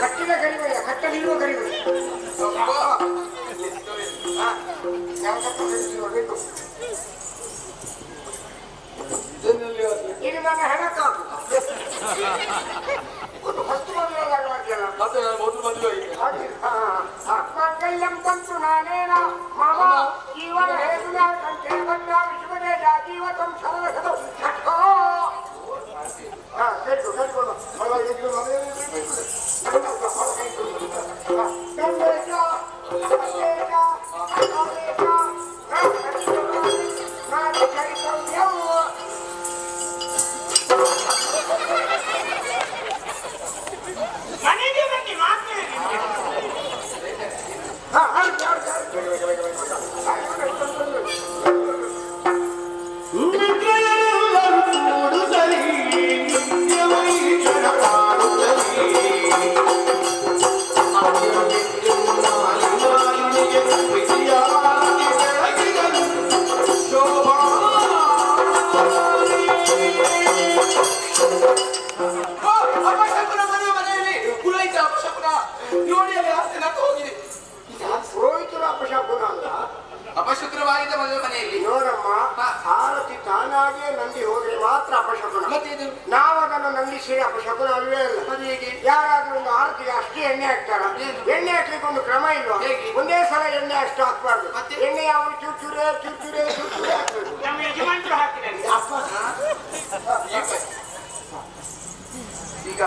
ಕಟ್ಟಿದ ಗರಿಬಯ್ಯ ಕಟ್ಟಲಿರುವ ಗರಿಬಯ್ಯ ಇದು ನನ್ನ ಹೆಣಕಾಕು ಒಂದು ಹೊತ್ತು ಮದುವೆ ಮಾಡ್ತೀಯಲ್ಲ ಮತ್ತೆ ಮೊದಲು ಮದುವೆ ಆಗಿದೆ 頑張れ頑張れ頑張れ頑張れ頑張れ頑張れ ತಾನಾಗಿಯೇ ನಂದಿ ಹೋದ್ರೆ ಮಾತ್ರ ಅಪಶಕುನ. ನಾವು ಅದನ್ನು ನಂದಿಸಿ ಅಪಶಕುನ ಅಲ್ವೇ ಅಲ್ಲ. ಯಾರಾದ್ರೂ ಒಂದು ಆರತಿಗೆ ಅಷ್ಟೇ ಎಣ್ಣೆ ಹಾಕ್ತಾರ? ಎಣ್ಣೆ ಹಾಕ್ಲಿಕ್ಕೆ ಒಂದು ಕ್ರಮ ಇಲ್ವಾ? ಒಂದೇ ಸಲ ಎಣ್ಣೆ ಅಷ್ಟು ಹಾಕ್ಬಾರ್ದು? ಎಣ್ಣೆ ಯಾವ ಚುಚ್ಚುರೆ ಚುಚ್ಚುರೆ ಚುಚ್ಚುರೆ ಈಗ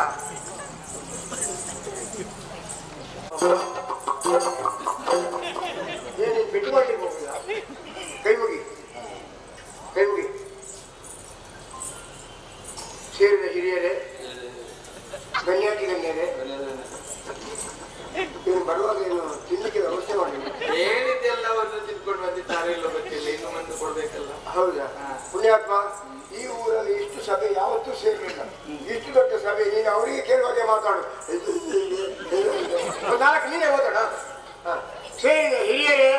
ಬರುವಾಗ ಏನು ತಿನ್ನಲಿಕ್ಕೆ ವ್ಯವಸ್ಥೆ ಮಾಡಲಿಲ್ಲ ಹೇಳಿದ್ದೆಲ್ಲವನ್ನು ತಿಳ್ಕೊಂಡು ಬಂದಿದ್ದಾರೆ ಇಲ್ಲ ಗೊತ್ತಿಲ್ಲ ಇನ್ನು ಮುಂದೆ ಕೊಡ್ಬೇಕಲ್ಲ. ಹೌದಾ? ಪುಣ್ಯಾತ್ಮ ಈ ಊರಲ್ಲಿ ಇಷ್ಟು ಸಭೆ ಯಾವತ್ತೂ ಸೇರಲಿಲ್ಲ. ಇಷ್ಟು ದೊಡ್ಡ ಸಭೆ ನೀನು ಅವರಿಗೆ ಕೇಳುವಾಗೆ ಮಾತಾಡು. ನಾಲ್ಕು ನೀನೇ ಓದೋಣ? ಸೇರಿದ ಹಿರಿಯರೇ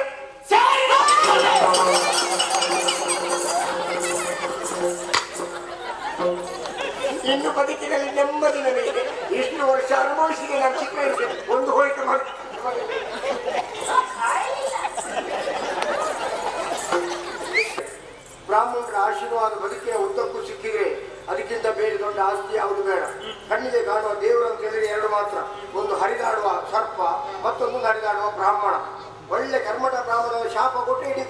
ಇನ್ನು ಬದುಕಿನಲ್ಲಿ ನೆಮ್ಮದಿ ನನಗೆ ಇಷ್ಟು ವರ್ಷ ಅನುಭವಿಸಿದೆ ನಾನು ಚಿಕ್ಕ ದೊಡ್ಡ ಆಸ್ತಿ ಯಾವುದು ಬೇಡ. ಕಣ್ಣಿಗೆ ಕಾಣುವ ದೇವರು ಅಂತ ಹೇಳಿದ್ರೆ ಎರಡು ಮಾತ್ರ. ಒಂದು ಹರಿದಾಡುವ ಸರ್ಪ, ಮತ್ತೊಂದು ಹರಿದಾಡುವ ಬ್ರಾಹ್ಮಣ. ಒಳ್ಳೆ ಕರ್ಮಠ ಬ್ರಾಹ್ಮಣನ ಶಾಪ ಕೊಟ್ಟು ಇಡೀ